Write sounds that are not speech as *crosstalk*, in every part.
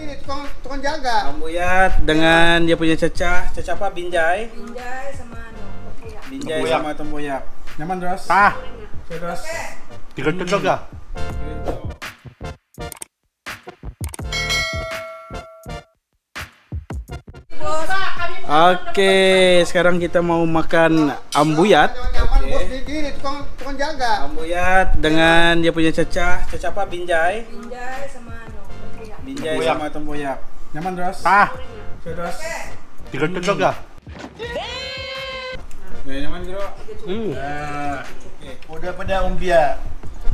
Ini tukang, tukang jaga. Ambuyat dengan dia punya cecah, cecah apa? Binjai. Binjai sama tempoyak. Binjai Tempoyak. sama tempoyak. Nyaman, Dros? Ah, Oke, Dros. tiga-tiga ya. Oke, sekarang kita mau makan ambuyat. Nyaman bos Oke. di sini tukang, tukang jaga. Ambuyat dengan dia punya cecah, cecah apa? Binjai. binjai sama. Binjai Tempoyak. sama tempoyak. Nyaman, Dros? Ah, Oke, Dros. tiga-tiga ya. Ya, nyaman, Bro. Hmm. Nah, oke. Udah pada umbia.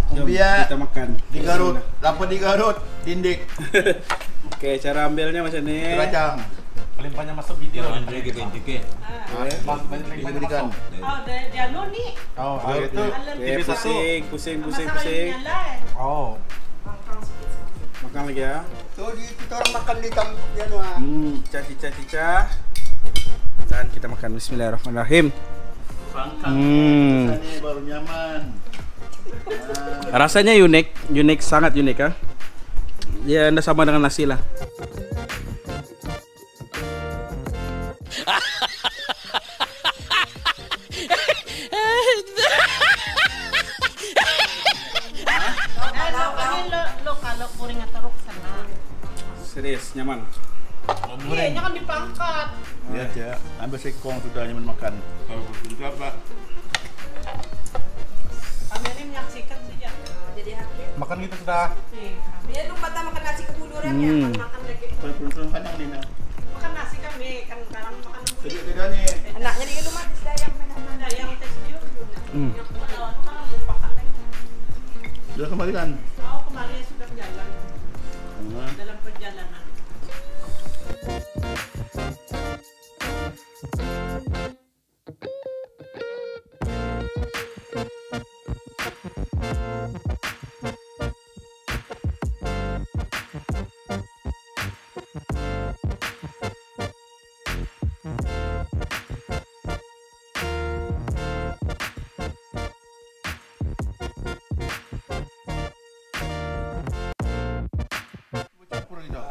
Jom, Umbia kita makan. di Garut, lapa di Garut, dindik, *laughs* Oke, cara ambilnya macam ni. keracang, Paling banyak masuk video. Mas, banyak lagi banyak diberikan. masuk. Oh, dari Jano nih. Oh, itu. Pusing, pusing, pusing, pusing. lain. Oh, Makan lagi ya. Tuh di kita orang makan di kampung ya Noah. Hmm, cica, cica, cica. Dan kita makan. Bismillahirrahmanirrahim. Hmm. Ini baru nyaman. Rasanya unik, unik sangat unik ya. Ya, anda sama dengan nasi lah. Serius, nyaman. Iya, kan dipangkat. Lihat ya, ambil sekong sudah nyaman makan. Kami ini menyaksikan saja. Jadi hati. makan kita sudah. Nih, Dia lupa tak makan nasi kebuduran ya. Hmm. makan lagi. Kalau perempuan kadang ni nak. Makan nasi kami kan sekarang makan Sedih tidak ni. Anaknya di rumah di sayang main ada yang tes dia. Hmm. Yang kan lupa kan. Sudah kembali kan? Dalam perjalanan.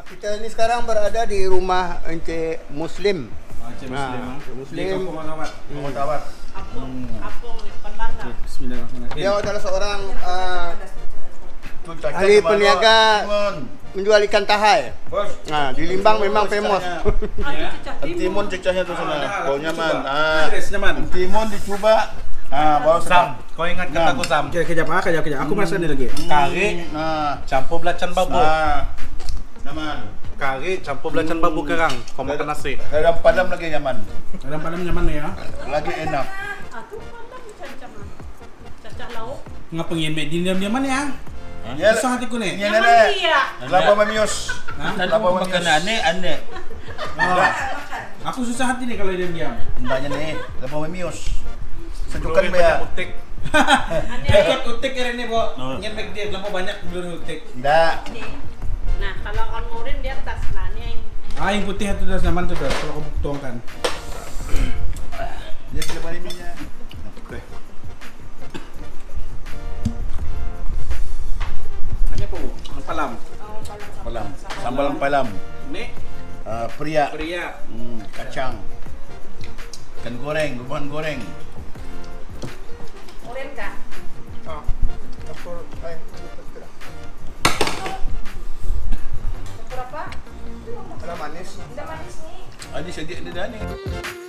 Kita ini sekarang berada di rumah Ence Muslim. Macam Nah, Muslim. Muslim. Di kampung Awat. Mau tawar. Apung, apung nih, pendana. Bismillahirrahmanirrahim. Dia adalah seorang uh, Ahli peniaga. Menjual ikan tahai. Bos. Nah, di Limbang memang famous. Ya. Timun cecahnya tu sana. Ah, Bau ada. nyaman. Coba. Ah, timun dicuba. Ah, bau Sam, kau ingat kata aku Sam? Oke, kejap ah, kejap, kejap. Aku masak ni lagi. Kari, Ah, campur belacan babu. ah, nyaman. Kari, campur belacan babu kerang. Kau makan nasi. Dalam padam lagi nyaman. Dalam palam nyaman ni ya. Lagi enak. Aduh, pandang cacah Cacah lauk. Ngapa ngin mek diam-diam mana ya? Ya, Susah ni. Ini Nyaman nenek. dia. Kelapa memius. Hah? Kelapa memius. aneh. Oh. Aku susah hati nih kalau diam-diam. Mbaknya nih, kelapa memius. Sejukan *laughs* Kan ya. utik. Ikut utik hari ini, Bo. Nyen mek dia kelapa banyak belum utik. Enggak. Kalau orang murin dia atas nanya yang Ah, yang putih itu udah nyaman tuh. Kalau aku tuangkan. Dia kelapa ininya. Oke. Ini apa, Bu? Ang palam. Palam. Sambal palam. Ini Ah, pria. pria. Hmm, kacang. Ikan goreng, lubang goreng. Oren kah? Ah, campur eh, nih. Ah, ini